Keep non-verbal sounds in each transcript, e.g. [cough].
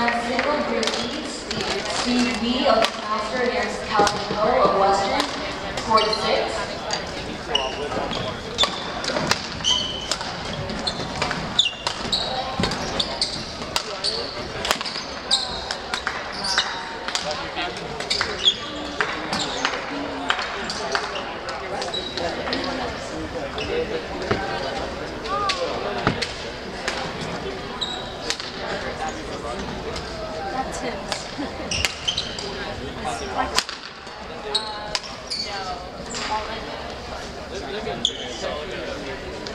Francisco Breeze, the CV of the Master against Calvin Ho of Western, 46. That's him.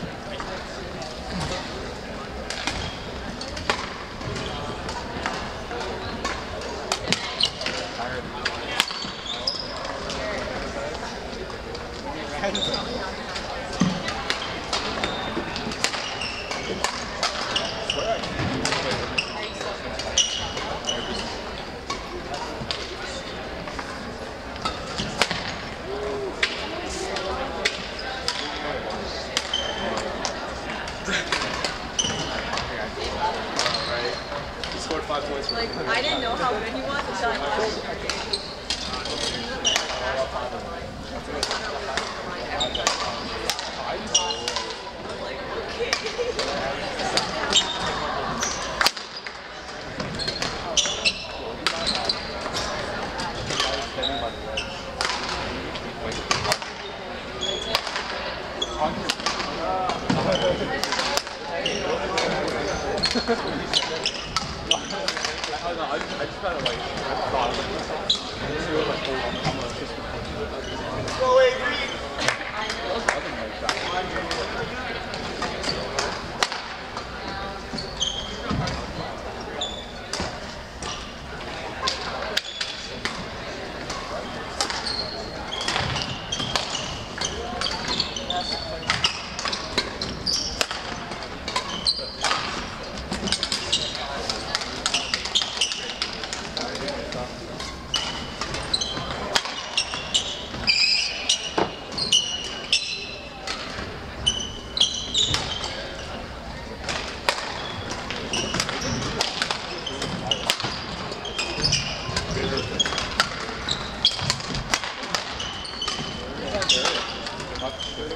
He scored five points. Like, I didn't know how good he was until I watched our game. I [laughs] I just, kind of like thought.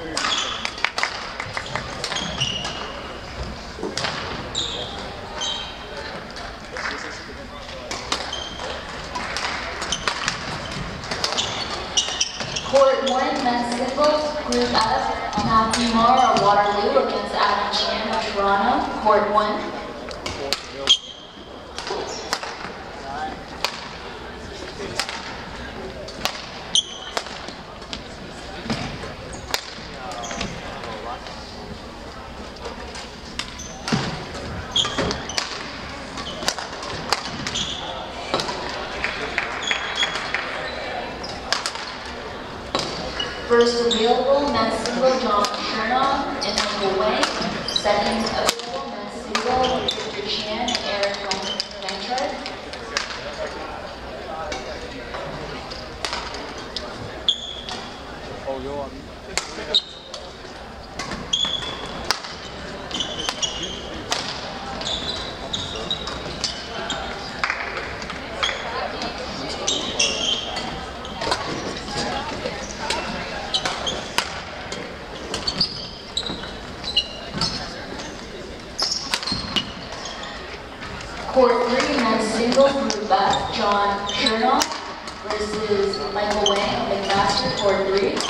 Court one, men's singles, group F, Matthew Moore of Waterloo against Adam Chan of Toronto, court one. First available, men's single, John Chernoff and Michael Wang. Second available, men's single, Victor Chan Court three, men's single, group F, John Chernoff versus Michael Wang of McMaster, court three.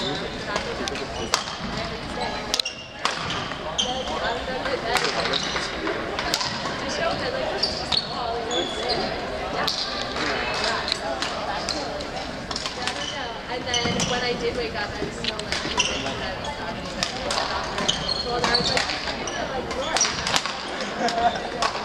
And then when I did wake up, I was still like, I was talking to her. Well, and I was like, like.